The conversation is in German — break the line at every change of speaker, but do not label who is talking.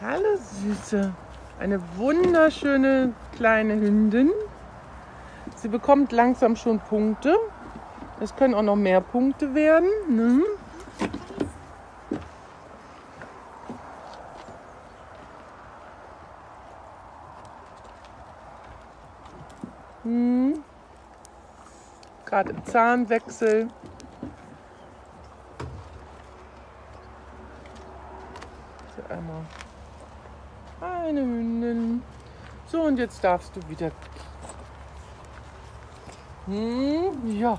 Hallo Süße. Eine wunderschöne kleine Hündin. Sie bekommt langsam schon Punkte. Es können auch noch mehr Punkte werden. Ne? Hm. Gerade im Zahnwechsel. So, einmal eine Hündin. So, und jetzt darfst du wieder. Hm, ja.